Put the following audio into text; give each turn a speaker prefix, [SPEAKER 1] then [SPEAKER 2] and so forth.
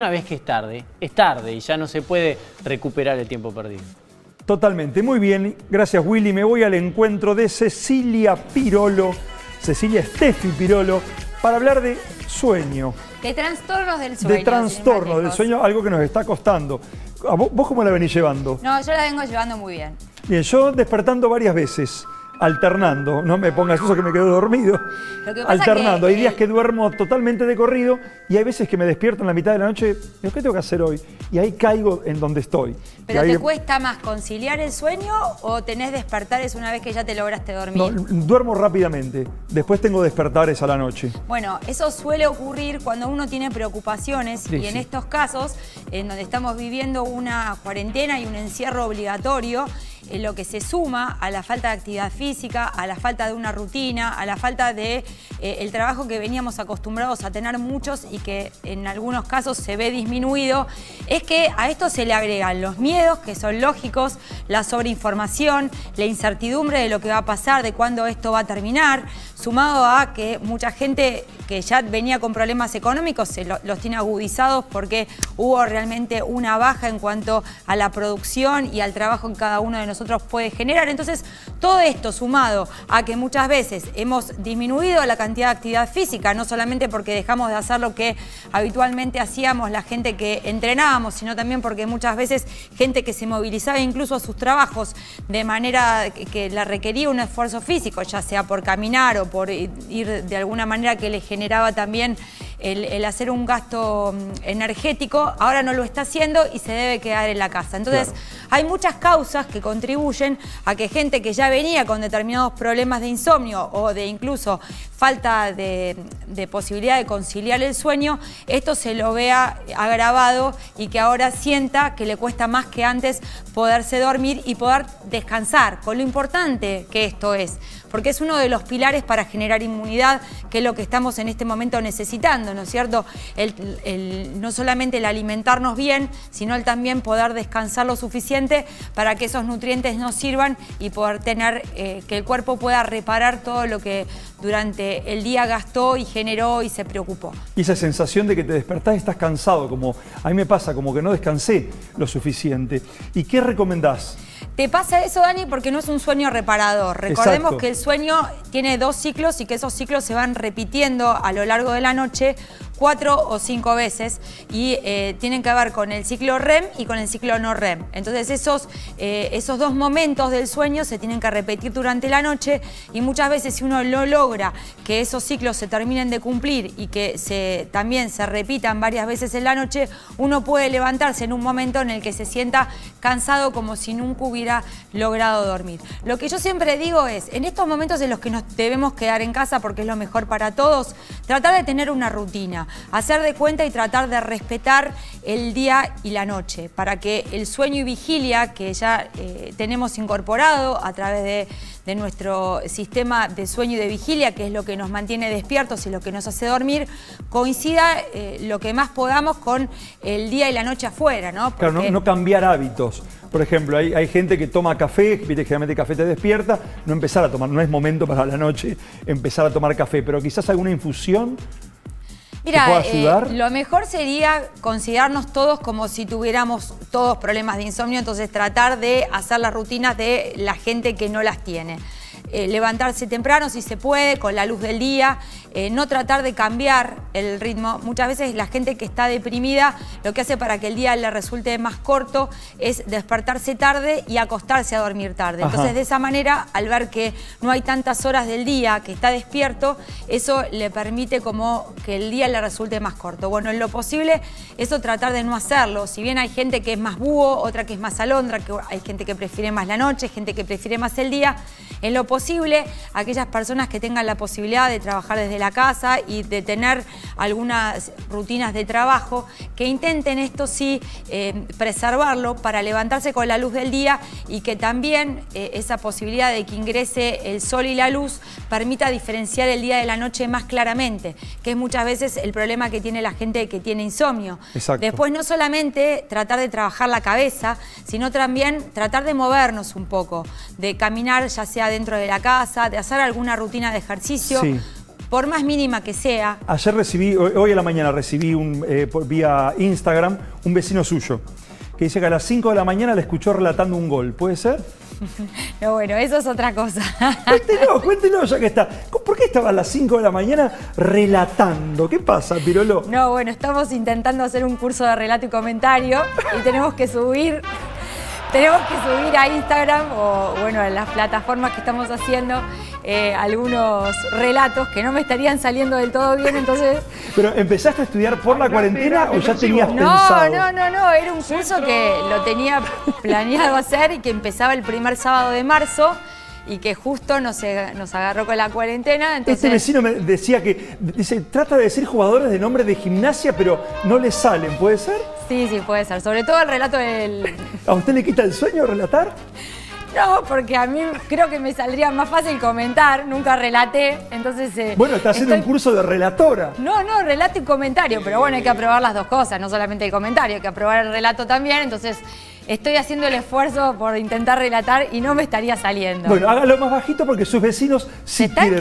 [SPEAKER 1] Una vez que es tarde, es tarde y ya no se puede recuperar el tiempo perdido.
[SPEAKER 2] Totalmente, muy bien, gracias Willy. Me voy al encuentro de Cecilia Pirolo, Cecilia Steffi Pirolo, para hablar de sueño.
[SPEAKER 3] De trastornos del sueño.
[SPEAKER 2] De trastornos del sueño, algo que nos está costando. ¿Vos, ¿Vos cómo la venís llevando?
[SPEAKER 3] No, yo la vengo llevando muy bien.
[SPEAKER 2] Bien, yo despertando varias veces alternando, no me pongas eso que me quedo dormido, alternando. hay días que duermo totalmente de corrido y hay veces que me despierto en la mitad de la noche, ¿qué tengo que hacer hoy? Y ahí caigo en donde estoy.
[SPEAKER 3] ¿Pero te cuesta más conciliar el sueño o tenés despertares una vez que ya te lograste dormir?
[SPEAKER 2] No, duermo rápidamente, después tengo despertares a la noche.
[SPEAKER 3] Bueno, eso suele ocurrir cuando uno tiene preocupaciones y en estos casos, en donde estamos viviendo una cuarentena y un encierro obligatorio, eh, lo que se suma a la falta de actividad física, a la falta de una rutina, a la falta de eh, el trabajo que veníamos acostumbrados a tener muchos y que en algunos casos se ve disminuido, es que a esto se le agregan los miedos, que son lógicos, la sobreinformación, la incertidumbre de lo que va a pasar, de cuándo esto va a terminar, sumado a que mucha gente que ya venía con problemas económicos se los tiene agudizados porque hubo realmente una baja en cuanto a la producción y al trabajo que cada uno de nosotros puede generar. Entonces, todo esto sumado a que muchas veces hemos disminuido la cantidad de actividad física, no solamente porque dejamos de hacer lo que habitualmente hacíamos la gente que entrenábamos, sino también porque muchas veces gente que se movilizaba incluso a sus trabajos de manera que la requería un esfuerzo físico, ya sea por caminar o por ir de alguna manera que le generaba también el, hacer un gasto mm, energético, ahora no lo está haciendo y se debe quedar en la casa. Entonces, hay muchas causas que contribuyen a que gente que ya venía con determinados problemas de insomnio o de incluso falta de, posibilidad de conciliar el sueño, esto se lo vea agravado y que ahora sienta que le cuesta más que antes poderse dormir y poder descansar, con lo importante que esto es, porque es uno de los pilares para generar inmunidad, que es lo que estamos en este momento necesitando, ¿no es cierto? no solamente el alimentarnos bien, sino el también poder descansar lo suficiente para que esos nutrientes nos sirvan y poder tener, eh, que el cuerpo pueda reparar todo lo que durante el día gastó y generó y se preocupó.
[SPEAKER 2] Y esa sensación de que te despertás y estás cansado, como a mí me pasa, como que no descansé lo suficiente. ¿Y qué recomendás?
[SPEAKER 3] Te pasa eso, Dani, porque no es un sueño reparador. Recordemos que el sueño tiene dos ciclos y que esos ciclos se van repitiendo a lo largo de la noche cuatro o cinco veces y eh, tienen que ver con el ciclo REM y con el ciclo no REM. Entonces esos, eh, esos dos momentos del sueño se tienen que repetir durante la noche y muchas veces si uno no logra que esos ciclos se terminen de cumplir y que también se repitan varias veces en la noche, uno puede levantarse en un momento en el que se sienta cansado como si nunca hubiera logrado dormir. Lo que yo siempre digo es, en estos momentos en los que nos debemos quedar en casa porque es lo mejor para todos, tratar de tener una rutina hacer de cuenta y tratar de respetar el día y la noche, para que el sueño y vigilia que ya eh, tenemos incorporado a través de, nuestro sistema de sueño y de vigilia, que es lo que nos mantiene despiertos y lo que nos hace dormir, coincida eh, lo que más podamos con el día y la noche afuera. ¿no?
[SPEAKER 2] Claro, no, cambiar hábitos. Por ejemplo, hay, hay, gente que toma café, viste, generalmente el café te despierta, no empezar a tomar, no es momento para la noche empezar a tomar café, pero quizás alguna infusión
[SPEAKER 3] Mira, eh, lo mejor sería considerarnos todos como si tuviéramos todos problemas de insomnio, entonces tratar de hacer las rutinas de la gente que no las tiene. Eh, levantarse temprano si se puede, con la luz del día, eh, no tratar de cambiar el ritmo. Muchas veces la gente que está deprimida lo que hace para que el día le resulte más corto es despertarse tarde y acostarse a dormir tarde. Entonces de esa manera, al ver que no hay tantas horas del día que está despierto, eso le permite como que el día le resulte más corto. Bueno, en lo posible, eso tratar de no hacerlo. Si bien hay gente que es más búho, otra que es más alondra, que hay gente que prefiere más la noche, gente que prefiere más el día, en lo posible, aquellas personas que tengan la posibilidad de trabajar desde la casa y de tener algunas rutinas de trabajo, que intenten esto sí eh, preservarlo para levantarse con la luz del día y que también eh, esa posibilidad de que ingrese el sol y la luz permita diferenciar el día de la noche más claramente, que es muchas veces el problema que tiene la gente que tiene insomnio. Después no solamente tratar de trabajar la cabeza, sino también tratar de movernos un poco, de caminar ya sea dentro de la casa, de hacer alguna rutina de ejercicio. por más mínima que sea.
[SPEAKER 2] Ayer recibí, hoy a la mañana recibí un, eh, vía Instagram un vecino suyo que dice que a las 5 de la mañana le escuchó relatando un gol. ¿Puede ser?
[SPEAKER 3] No, bueno, eso es otra cosa.
[SPEAKER 2] Cuéntelo, cuéntelo ya que está. ¿Por qué estaba a las 5 de la mañana relatando? ¿Qué pasa, Pirolo?
[SPEAKER 3] No, bueno, estamos intentando hacer un curso de relato y comentario y tenemos que subir tenemos que subir a Instagram o bueno, a las plataformas que estamos haciendo eh, algunos relatos que no me estarían saliendo del todo bien, entonces...
[SPEAKER 2] ¿Pero empezaste a estudiar por la cuarentena o ya tenías pensado?
[SPEAKER 3] No, no, no, era un curso que lo tenía planeado hacer y que empezaba el primer sábado de marzo y que justo nos, nos agarró con la cuarentena.
[SPEAKER 2] Este entonces... Este vecino me decía que, dice, trata de decir jugadores de nombre de gimnasia, pero no le salen, ¿puede ser?
[SPEAKER 3] Sí, sí, puede ser. Sobre todo el relato del...
[SPEAKER 2] ¿A usted le quita el sueño relatar?
[SPEAKER 3] No, porque a mí creo que me saldría más fácil comentar, nunca relaté, entonces...
[SPEAKER 2] Eh, bueno, está haciendo un curso de relatora.
[SPEAKER 3] No, no, relato y comentario, pero bueno, hay que aprobar las dos cosas, no solamente el comentario, hay que aprobar el relato también, entonces estoy haciendo el esfuerzo por intentar relatar y no me estaría saliendo.
[SPEAKER 2] Bueno, hágalo más bajito porque sus vecinos sí quieren...